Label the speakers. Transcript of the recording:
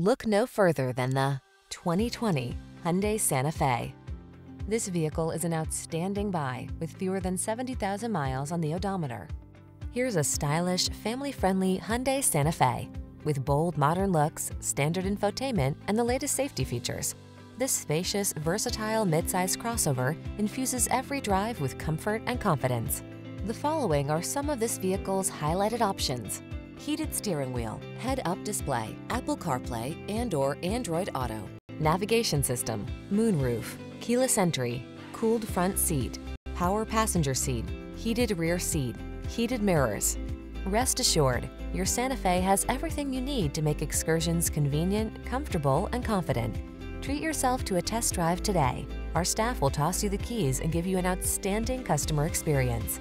Speaker 1: Look no further than the 2020 Hyundai Santa Fe. This vehicle is an outstanding buy with fewer than 70,000 miles on the odometer. Here's a stylish, family-friendly Hyundai Santa Fe with bold modern looks, standard infotainment, and the latest safety features. This spacious, versatile midsize crossover infuses every drive with comfort and confidence. The following are some of this vehicle's highlighted options. Heated steering wheel, head-up display, Apple CarPlay and or Android Auto, navigation system, moonroof, keyless entry, cooled front seat, power passenger seat, heated rear seat, heated mirrors. Rest assured, your Santa Fe has everything you need to make excursions convenient, comfortable, and confident. Treat yourself to a test drive today. Our staff will toss you the keys and give you an outstanding customer experience.